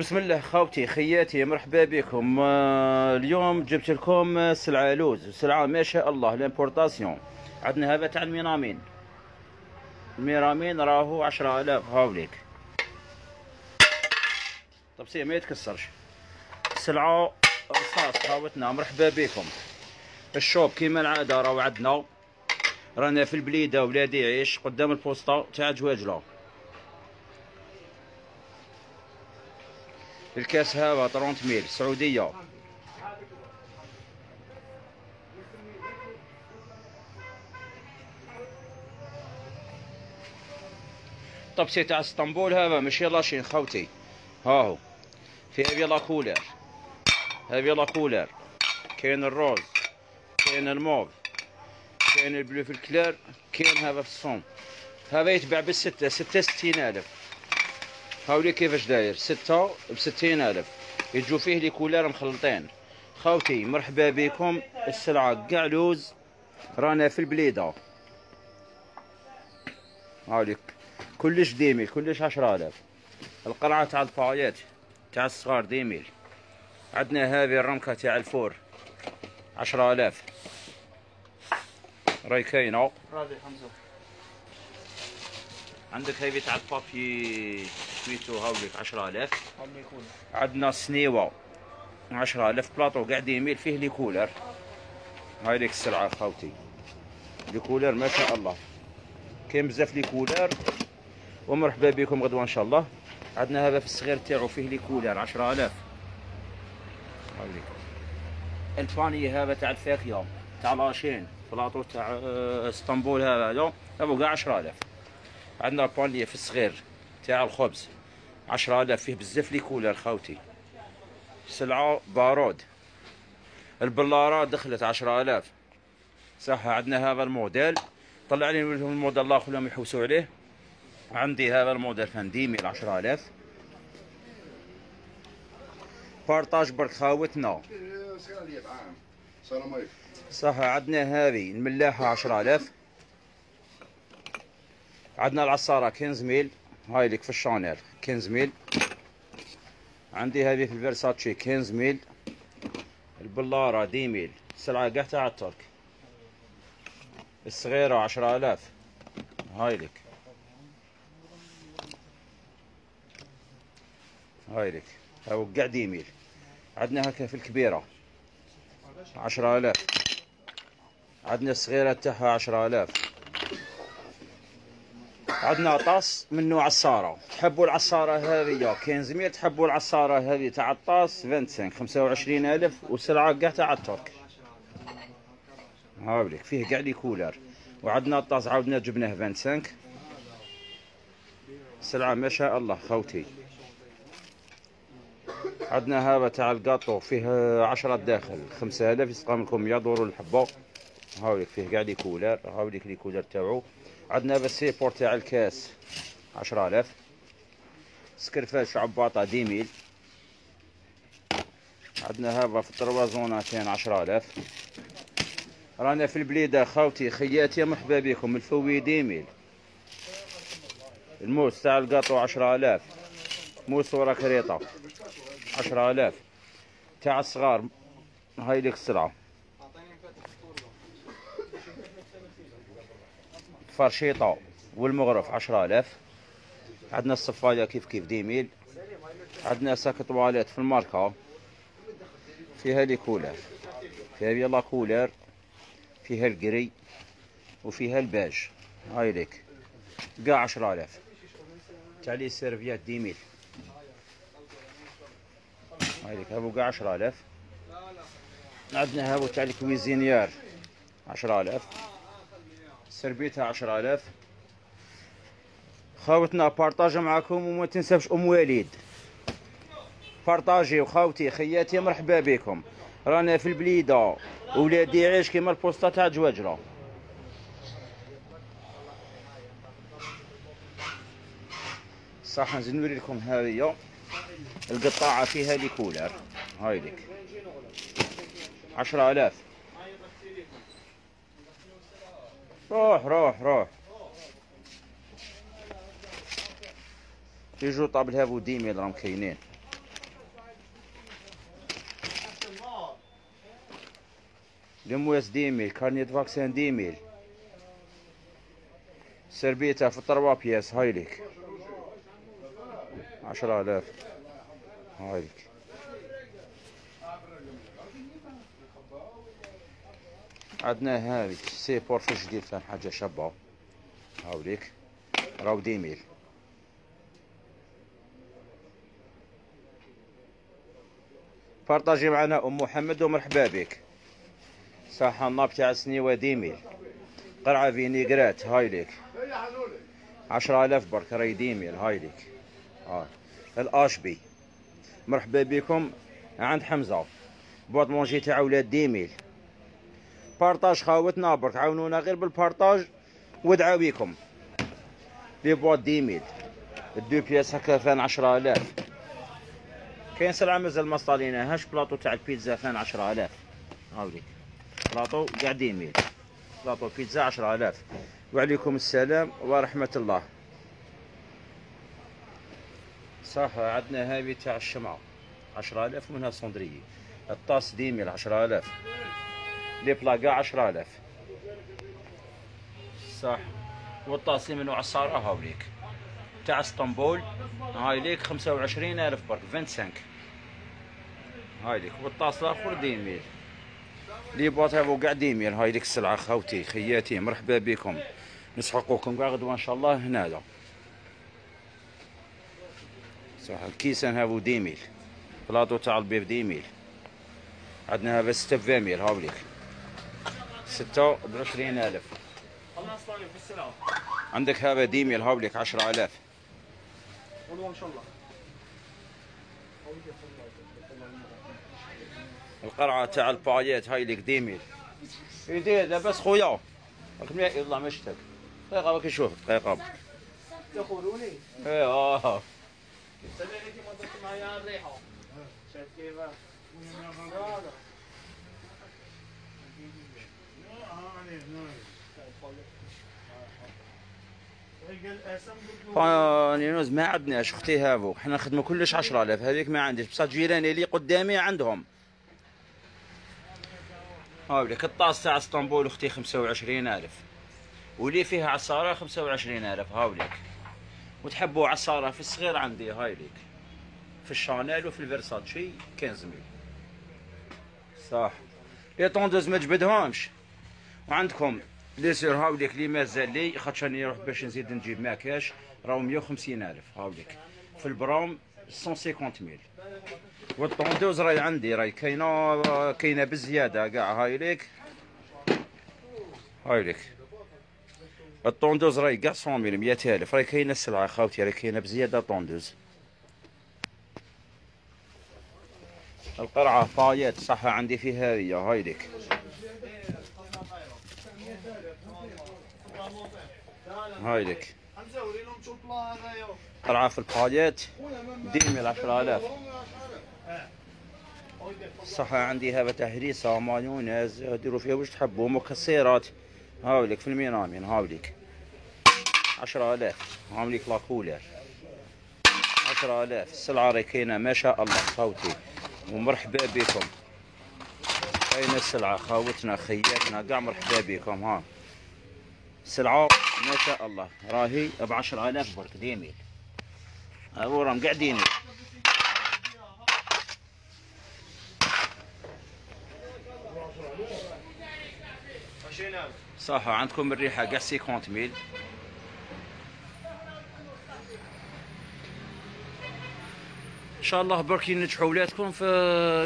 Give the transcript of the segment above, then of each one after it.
بسم الله خوتي خياتي مرحبا بكم. آه، اليوم جبت لكم سلعة لوز سلعة ما شاء الله l'importation عندنا هذا تاع الميرامين. الميرامين راهو عشرة آلاف هاوليك. طبسيه ما يتكسرش. سلعة رصاص خاوتنا مرحبا بكم. الشوب كيما العادة راهو عندنا. رانا في البليدة ولاد يعيش قدام البوسطة تاع جواجله الكاس 30 mille سعودية. طبسي تاع اسطنبول هذا ماشي la Chine خوتي. ها هو. في هذه la couleur. هذه la couleur. كاين ال rose. كاين الموف. كاين ال bleu في ال clair كاين هذا في الصوم. هذا يتباع بالستة ستة ستين ألف. هاولي كيفاش داير؟ ستة بستين ألف. يجو فيه les couleurs مخلطين. خوتي مرحبا بكم. السلعة قاع لوز. رانا في البليدة. هاوليك. كلش dix mille كلش عشرة آلاف القرعة تاع الفايات تاع الصغار dix mille. عندنا هذه الرمكة تاع ال four. عشرة آلاف راي كاينة. عندك هذه تاع البابي. سويتو هاوليك عشرة آلاف. هم يكون عندنا سنيوة عشرة آلاف plateau قاع dix mille فيه les couleurs هاي ليك السلعة خوتي. les couleurs ما شاء الله. كاين بزاف les couleurs ومرحبا بكم غدوة إن شاء الله. عندنا هذا في الصغير تاعو فيه les couleurs عشرة آلاف. هاي ليك. الفاني هذا تاع الفاكهة تاع la Chine. بلاطو تاع آه، اسطنبول هذا هذا قاع عشرة آلاف. عندنا بانية في الصغير. تاع الخبز. عشرة آلاف فيه بزاف les couleurs خوتي. سلعة بارود. البلارات دخلت عشرة آلاف. صح عندنا هذا الموديل. طلع لي منهم الموديل الآخر لهم يحوسوا عليه. عندي هذا الموديل فانديمي العشرة آلاف. partage برك خاوتنا صح عندنا هذه الملاحة عشرة آلاف. عندنا العصارة quinze mille. هاي لك في ال Chanel. quinze mille. عندي هذه في ال Versace. quinze mille. البلارة dix mille. سلعة قحتة على الترك. الصغيرة عشرة آلاف. هاي لك. هاي لك. هاو قاع dix mille. عندنا هكا في الكبيرة. عشرة آلاف. عندنا الصغيرة تاعها عشرة آلاف. عندنا طاس من نوع عصارة تحبوا العصارة هذه كاين ميل تحبوا العصارة هذه تاع الطاس؟ 25 25 ألف وسلعة قاع تاع الترك. هاوليك فيه قاع لي كولر. وعندنا الطاس عاودنا جبناه 25 سلعة ما شاء الله خوتي. عندنا هذا تاع القاطو فيه عشرة داخل خمسة آلاف يسقام لكم يا دور الحبة. هاوليك فيه قاع لي كولر هاوليك لي كولر تاعو. عندنا هذا السيبور تاع الكاس عشرة آلاف. سكرفاش عباطة ديميل عندنا هذا في الطروازوناتين عشرة آلاف. رانا في البليدة خاوتي خياتي مرحبا بكم الفوي ديميل الموس تاع القاطو عشرة آلاف. موس ورا كريطة عشرة آلاف. تاع الصغار هاي لك السلعة. فرشيطة والمغرف عشرة آلاف. عندنا الصفاية كيف كيف ديميل. عندنا ساك طواليت في الماركة. فيها لي كولر. فيها يلا كولر. فيها القري وفيها ال page. هاي قاع عشرة آلاف. تاع les serviettes dix mille. هاي هابو قاع عشرة آلاف. عندنا هابو تاع ال cuisinière عشرة آلاف. سربيتها 10000 خاوتنا partage معكم وما تنسبش أم وليد. partagez وخاوتي خياتي مرحبا بكم. رانا في البليدة. ولادي عايش كيما البوسطة تاع جواجرة. صح نزيد نوري لكم ها هي القطاعة فيها لي كولر هاي 10000 روح روح روح. يجو طابل هابو ديمي راهم كاينين. لمويس ديميل كارنيت فاكسين ديميل. سربيتها في الطروة بياس هايليك. عشرة آلاف. هايليك. عندنا هذه. سي بور في جديد فان حاجة شابة. هاوليك راو ديميل. partagez معنا أم محمد ومرحبا بك. صحة ال nappe تاع سنيوة dix mille قرعة vinaigrette هايليك عشرة آلاف برك راي dix mille هايليك آه. الاشبي مرحبا بكم. عند حمزة. boîte manger تاع ولاد dix mille. partage خاوتنا برك عاونونا غير بال partage ودعاويكم. les boîtes dix mille ال deux pièces هكا vingt آلاف. كاين سلعة مازال ما صاليناهاش بلاطو تاع البيتزا vingt آلاف. هاوليك. بلاطو كاع dix mille plateau بيتزا عشرة آلاف. وعليكم السلام ورحمة الله. صح عندنا هذه تاع الشمعة. عشرة آلاف منها cendrier ال tasse dix mille عشرة آلاف. البلاقة 10000 صح. والطاسي من نوع الصار ليك تاع اسطنبول هاي ليك 25000 برك. 25 هاي ليك. والطاس الآخر ديميل لي بوطيفو كاع ديميل هاي ليك السلعة خاوتي خياتي. مرحبا بكم. نسحقوكم كاع غدوه ان شاء الله هنا صح. الكيسان هافو ديميل بلاطو تاع البيف ديميل عندنا هذا ستة فاميل هاوليك. ستة بعشرين ألف. عندك هذا dix mille هاوليك عشرة آلاف. والله ان شاء الله القرعة تاع ال paillettes هاي لك dix mille يدير لاباس خويا. راك يلا مشتك دقيقة باك نشوف. دقيقة. تقولوني إيه آه. سمعتي ما درت معايا الريحة. شايف كيف هذا فانينوز ما عندناش أختي هافو. حنا نخدموا كلش 10000 هذيك ما عنديش. بصح جيراني اللي قدامي عندهم. هاوليك الطاس تاع اسطنبول أختي 25000 واللي فيها عصارة 25000 هاوليك وتحبوا عصارة في الصغير عندي هاي ليك في ال Chanel وفي الفيرساتشي 15000 صح. les tondeuses ما جبدهمش وعندكم لي سير هاوليك اللي مازال لي خاطش راني نروح باش نزيد نجيب ماكاش. راهو 150 ألف هاوليك في البروم 150 mille. وال tondeuse راهي عندي راهي كاينة كاينة بزيادة كاع. هاي ليك. هاي ليك. ال tondeuse راهي كاع 100 mille 100 ألف. راهي كاينة السلعة خاوتي راهي كاينة بزيادة tondeuse القرعة فايات صح عندي في هذه هاي ليك. هاي لك حمزة وري لهم شو البلا هذايا قرعة في البايات ديميل 10000 صح عندي هذا تهريسة مايونيز ديروا فيها واش تحبوا مكسرات هاوليك في المينامين هاوليك 10000 هاوليك لاكولر 10000 السلعة راهي كاينة ما شاء الله خوتي ومرحبا بكم. كاينة السلعة؟ خاوتنا خياتنا كاع مرحبا بكم ها. سلعة. ما شاء الله. راهي ب 10000 برك. ديميل. هو راهم قاع ديميل. صح عندكم الريحة قاع 50 ميل. إن شاء الله برك ينجحوا ولادكم في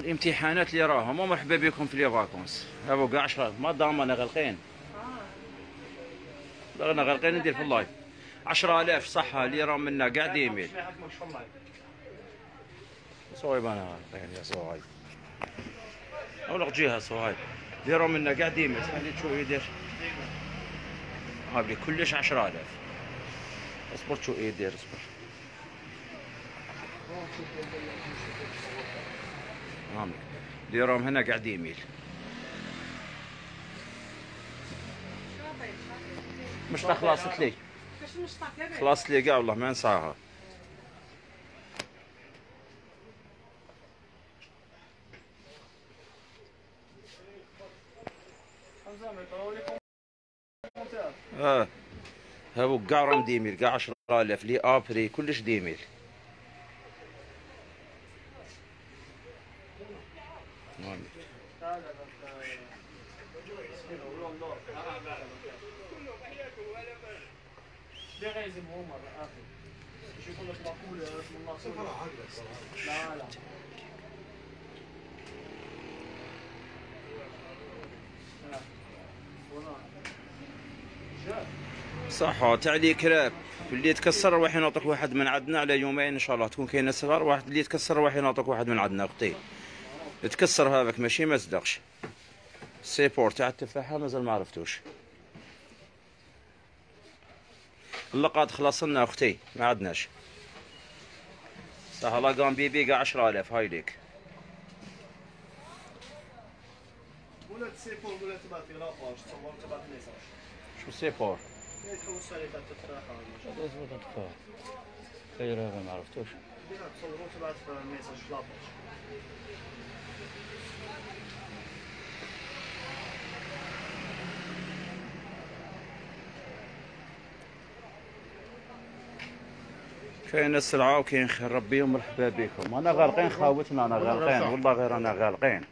الامتحانات اللي راهم. ومرحبا بكم في لي فاكونس هاو كاع 10 ما ضامن غلقين. أنا غرقين ندير في اللايف. 10000 صحة اللي راهم منا قاع ديميل. صويب أنا غرقين يا صهيب اولق جهة صهيب اللي راهم منا قاع ديميل. خلي تشوف يدير. هابلي كلش 10000 اصبر شو يدير اصبر. هاملك اللي راهم هنا قاع ديميل. مش خلاصت لي خلاصت لي كاع والله ما نساها ها هو كاع راه ديمير كاع 10000 لي آبري كلش ديمير. لا. هنا. جاء. صح كراب اللي يتكسر راح ينعطيك واحد من عندنا على يومين إن شاء الله تكون كاينة صغار واحد اللي يتكسر راح ينعطيك واحد من عندنا أختي يتكسر هذاك ماشي ما صدقش سيبور تاع التفاحه مازال ما عرفتوش اللقاط خلصنا أختي ما عندناش صح الله قام بيبي قاع 10000 هاي ليك. ولا تسيبور ولا تبعت لي لاباج تصور تبعت ميساج شو سيبور يتحوس عليك خير هذا ما عرفتوش. تصوروا تبعت ميساج في لاباج كاين السلعة وكاين خير ربي ومرحبا بكم. أنا غارقين خاوتنا أنا غارقين والله غير أنا غارقين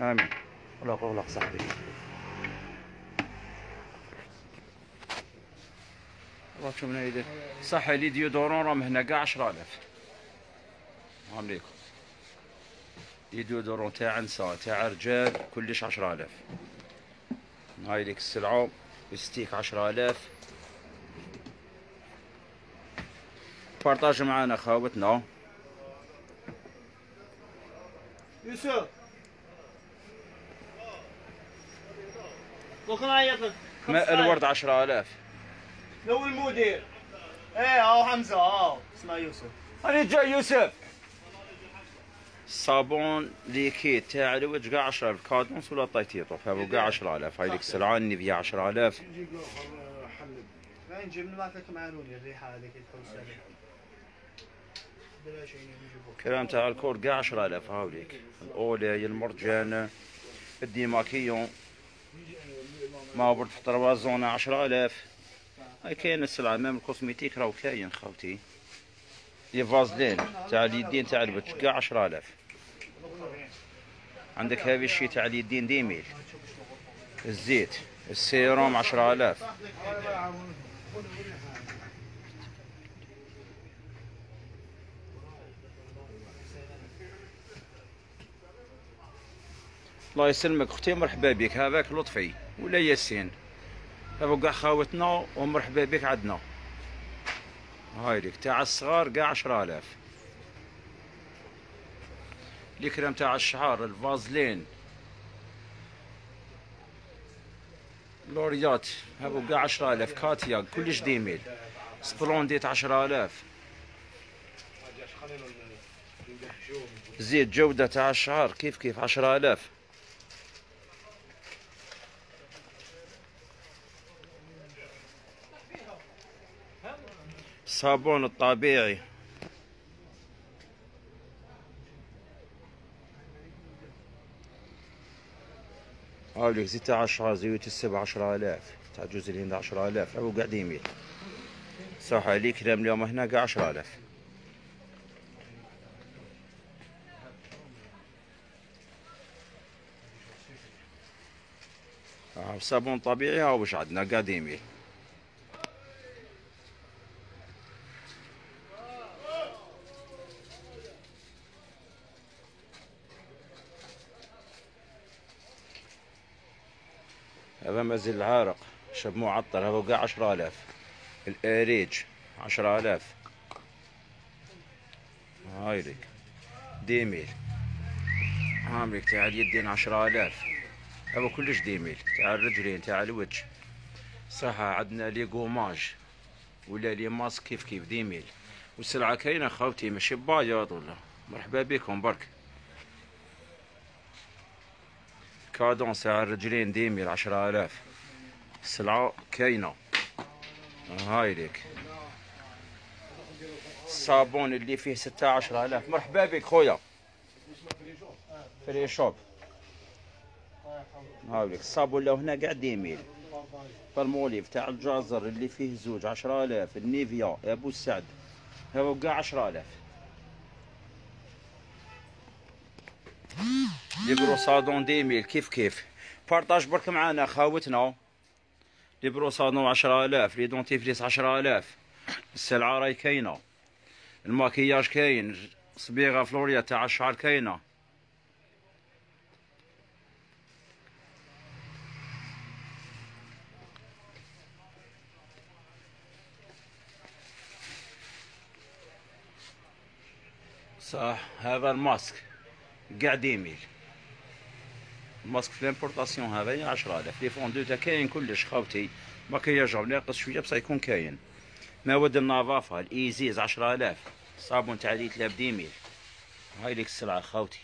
آمين. ولا قولك صاحبي. راكم من هيدا صح لي ديودورون راهم هنا كاع 10000 عليكم. لي ديودورون تاع نساء تاع رجال كلش 10000 هاي ديك السلعة ستيك 10000 بارطاج معنا خاوتنا يوسف. دوك نعيط لك ماء الورد 10000 لو المدير. إيه هاو حمزة. هاو اسمه يوسف. هاني جاي يوسف. الصابون ليكيد تاع الوجه كاع 10000 كادونس ولا طيتيطو هذا كاع 10000 هاي ديك السلعة النيفيا 10000 وين جبنا بعث لك معلوني الريحة هذيك تحوس عليها كلام تاع الكور كاع 10000 هاوليك الاولاي المرجان الديماكيون ما برد في طروازون 10000 هاي كاين السلعة مام الكوسميتيك راهو كاين خوتي لي فازلين تاع اليدين تاع الوجه كاع 10000 عندك هذا الشيء تاع اليدين ديميل. الزيت السيروم 10000 الله يسلمك أختي مرحبا بك. هذاك لطفي ولا ياسين. هذا كاع خاوتنا ومرحبا بك عندنا. هاي ليك تاع الصغار كاع 10000 الكريم تاع الشعر الفازلين. لوريات هذا كاع 10000 كاتيا كلش ديميل. سبلونديت 10000 زيت جودة تاع الشعر كيف كيف؟ 10000 الصابون الطبيعي. هاوليك زيت تاع عشرة زيوت السبع عشرة آلاف. تاع جوز الهند عشرة آلاف. هو قاعد يميل صح عليك كلام اليوم هنا قاع عشرة آلاف. آه، صابون طبيعي هاو وش عندنا؟ قاعد يميل هذا مازال العارق. شاب معطر هذا قاع عشرة آلاف. الآريج عشرة آلاف. هاي لك ديميل. هاملك تاع اليدين عشرة آلاف. هذا كلش ديميل. تاع الرجلين تاع الوجه صح عندنا لي قوماج. ولا لي ماسك كيف كيف. ديميل. والسلعة كاينة خوتي ماشي بايض ولا مرحبا بكم برك. كادون ساعة الرجلين ديميل عشرة آلاف. السلعة كاينة هاي ليك. الصابون اللي فيه ستة عشر آلاف. مرحبا بك خويا. فري شوب. هاي ليك. الصابون لو هنا قاعد ديميل بالموليف تاع الجازر اللي فيه زوج عشرة آلاف. النيفيا أبو السعد. هذا كاع عشرة آلاف. لي بروسادون ديميل كيف كيف؟ بارطاج برك معانا خاوتنا. les brosses à dents عشرة آلاف les dentifrices عشرة آلاف. السلعة راهي كاينة. الماكياج كاين صبيغة فلوريا تاع الشعر كاينة. صح هذا ال masque كاع dix mille الماسك في الامبورطاسيون هذا 10000 لي فوندو كاين كلش خاوتي مكياج ناقص شوية بصح يكون كاين. مواد النظافة الايزيز 10000 صابون تاع ليتر بديميل هاي ليك السلعة خاوتي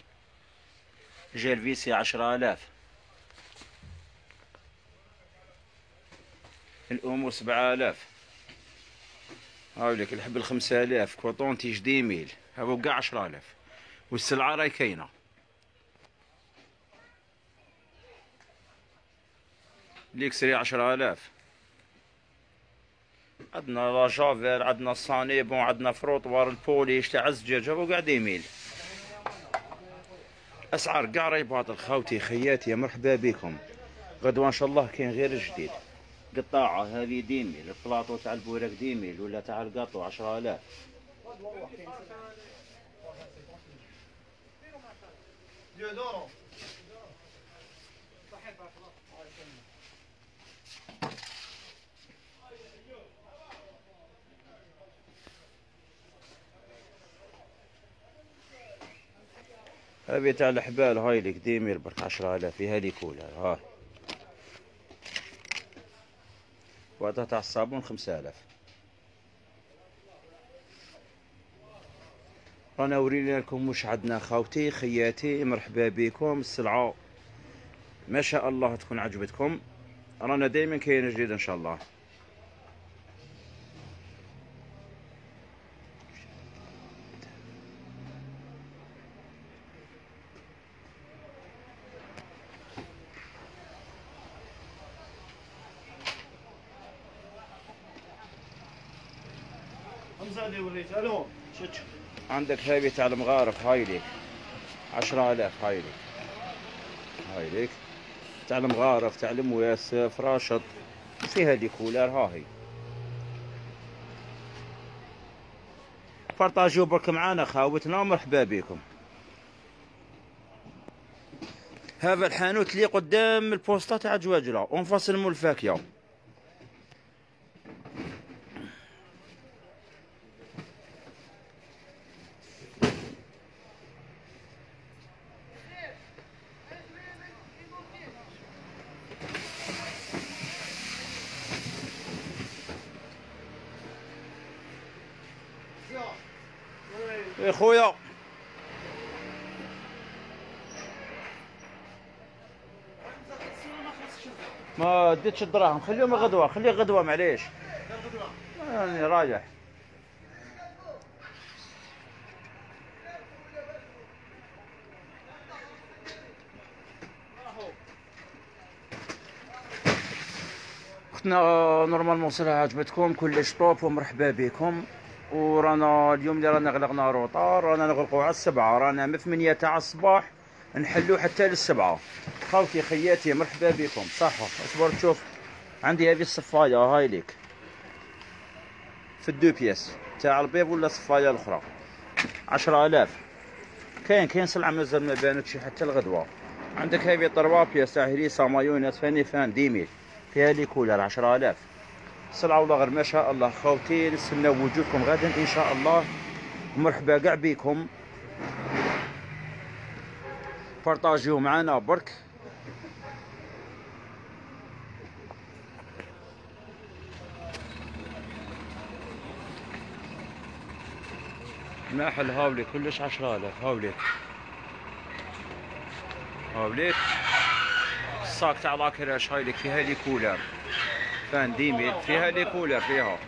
جيل فيسي 10000 الأمور 7000 هاي لك الحبل 5000 كوطون تيج ديميل. هذا كاع 10000 والسلعة راهي كاينة. ليكسري 10000 عندنا la javel عندنا Sanibon عندنا frottoir ال polish تاع الزجاج هو كاع dix mille. أسعار كاع راهي باطل خاوتي خياتي مرحبا بكم. غدوة إن شاء الله كاين غير جديد. قطاعة هذه dix mille. البلاطو تاع البوراك dix mille ولا تاع القاطو عشرة آلاف. هذه تاع الحبال هاي لك ديميل برك عشرة آلاف فيها لي كولر هاي. وهذا تاع الصابون خمسة آلاف. رانا ورينا لكم واش عندنا خاوتي خياتي مرحبا بكم السلعة. ما شاء الله تكون عجبتكم. رانا دايما كاين جديد إن شاء الله. ألو عندك هذه تاع المغارف هاي ليك. عشرة آلاف هاي ليك. هاي ليك. تاع المغارف تاع المواس فراشط فيها دي كولار هي. بارطاجيو برك معانا خاوتنا مرحبا بكم. هذا الحانوت اللي قدام البوسطة تاع جواجلة ونفصل مول الفاكهة يا خويا ما ديتش الدراهم خليهم غدوة. خليه غدوة معليش. راني رايح اختنا نورمالمون صراحة عجبتكم. كلش طوب ومرحبا بكم. ورانا اليوم اللي رانا غلقنا retard. رانا نغلقوا على السبعة. رانا من ثمانية تاع الصباح. نحلو حتى للسبعة. خاوتي خياتي مرحبا بكم. صحة أصبر تشوف عندي هذه الصفاية هاي ليك. في ال deux pièces تاع البيض ولا الصفاية الأخرى؟ عشرة آلاف. كاين كاين سلعة مازال ما بانتش حتى الغدوة. عندك هذه trois pièces تاع هريسة مايونيز فاني فان dix mille فيها لي كولر عشرة آلاف. سلعة والله غير ما شاء الله. خوتي نستنى وجودكم غدا إن شاء الله. مرحبا كاع بكم بارطاجيو معنا برك. ناحل هاولي كلش عشرة آلاف هاوليك. هاوليك. الصاك تاع لاكراش هاي لك فيها لي كولر. فان ديميل فيها لي كولر فيها.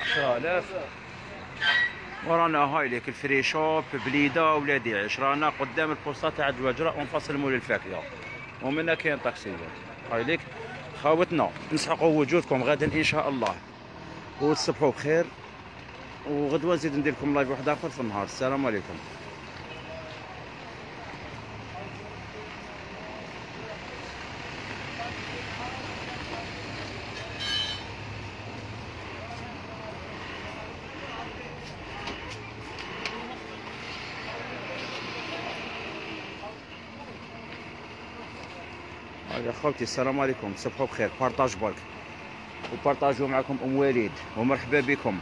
10000 ورانا هاي ليك الفري شوب بليدة ولادي عيش رانا قدام البوسطة تاع الوجره ونفصل مول الفاكهة. ومنها كاين طاكسيات هاي ليك خاوتنا نسحقوا وجودكم غدا إن شاء الله. وتصبحوا بخير. وغدوة نزيد ندير لكم لايف واحد آخر في النهار. السلام عليكم يا خوتي السلام عليكم تصبحوا بخير بارطاج برك وبارطاجوا معكم أم وليد ومرحبا بكم.